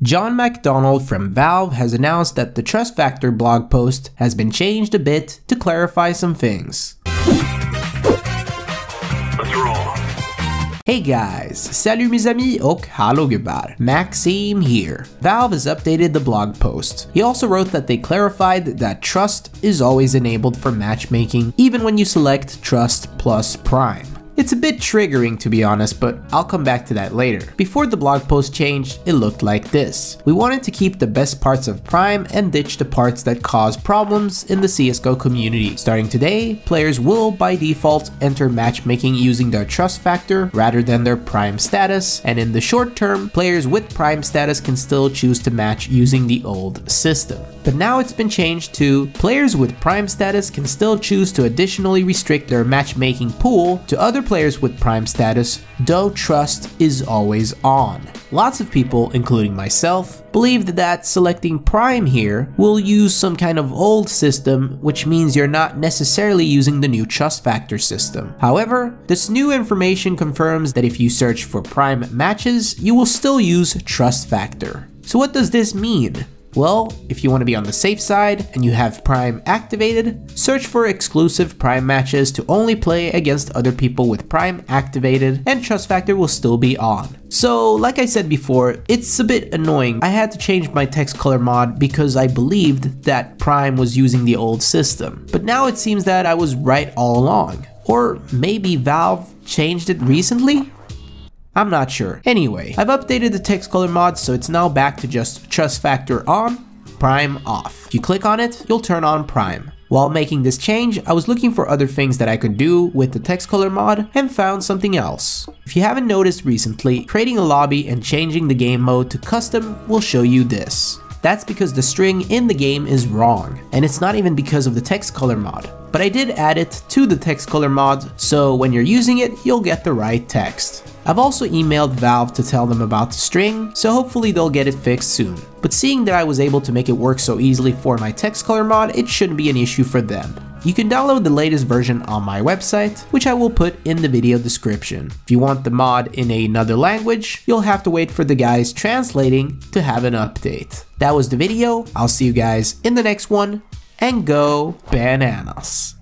John McDonald from Valve has announced that the Trust Factor blog post has been changed a bit to clarify some things. Hey guys! Salut mes amis och hallå gubbar! Maxim here. Valve has updated the blog post. He also wrote that they clarified that Trust is always enabled for matchmaking even when you select Trust plus Prime. It's a bit triggering to be honest, but I'll come back to that later. Before the blog post changed, it looked like this. We wanted to keep the best parts of Prime and ditch the parts that cause problems in the CSGO community. Starting today, players will by default enter matchmaking using their trust factor rather than their Prime status, and in the short term, players with Prime status can still choose to match using the old system. But now it's been changed to players with Prime status can still choose to additionally restrict their matchmaking pool to other players with Prime status, though trust is always on. Lots of people, including myself, believed that selecting Prime here will use some kind of old system, which means you're not necessarily using the new Trust Factor system. However, this new information confirms that if you search for Prime matches, you will still use Trust Factor. So what does this mean? Well, if you want to be on the safe side and you have Prime activated, search for exclusive Prime matches to only play against other people with Prime activated and Trust Factor will still be on. So like I said before, it's a bit annoying. I had to change my text color mod because I believed that Prime was using the old system. But now it seems that I was right all along. Or maybe Valve changed it recently? I'm not sure. Anyway, I've updated the text color mod so it's now back to just trust factor on, prime off. If you click on it, you'll turn on prime. While making this change, I was looking for other things that I could do with the text color mod and found something else. If you haven't noticed recently, creating a lobby and changing the game mode to custom will show you this. That's because the string in the game is wrong, and it's not even because of the text color mod. But I did add it to the text color mod, so when you're using it, you'll get the right text. I've also emailed Valve to tell them about the string, so hopefully they'll get it fixed soon. But seeing that I was able to make it work so easily for my text color mod, it shouldn't be an issue for them. You can download the latest version on my website, which I will put in the video description. If you want the mod in another language, you'll have to wait for the guys translating to have an update. That was the video, I'll see you guys in the next one, and go bananas!